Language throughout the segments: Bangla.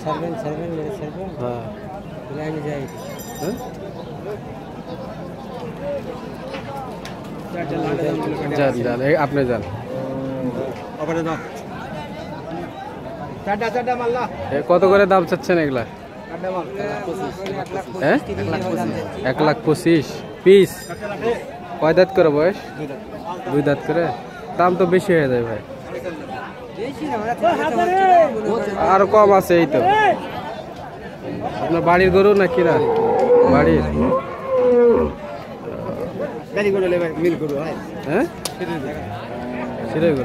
ছাড়বেন ছাড়বেন মেরে ছাড়বেন হ্যাঁ তাহলে আমি যাই হ্যাঁ? যান যান এই আপনি যান চারটা চারটা মাল্লা এ কত করে দাম চাচ্ছেন এগুলা হ্যাঁ এক লাখ পঁচিশ পিস কয় দাঁত করে বয়স দুই দাঁত করে দাম তো বেশি হয়ে যায় ভাই আরও কম আছে এই তো। আপনার বাড়ির গরু না? কিনা বাড়ির। হয়? গরু।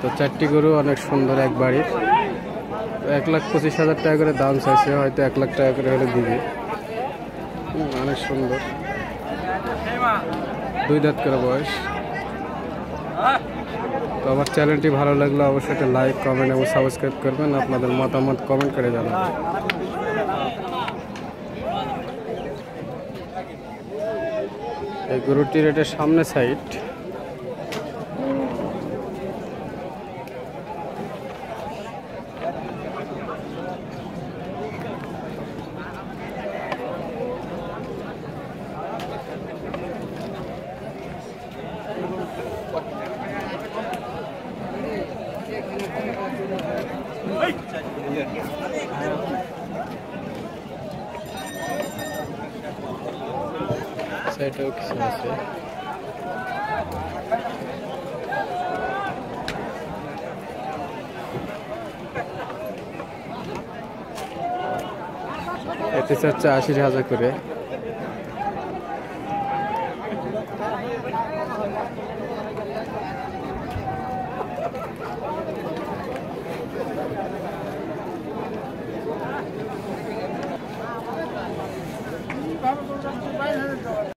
তো চারটি গরু অনেক সুন্দর এক বাড়ির। এক লাখ পঁচিশ হাজার টাকা করে দাম চাইছে, হয়তো এক লাখ টাকা করে হলে দিবে। অনেক সুন্দর। দুই দাঁত করে বয়স। তো আমার চ্যানেলটি ভালো লাগলে অবশ্যই একটা লাইক, কমেন্ট এবং সাবস্ক্রাইব করবেন। আপনাদের মতামত কমেন্ট করে জানাবেন। এই গরুটির এটা সামনে সাইড। আছে এতে চাচ্ছে আশি হাজার করে।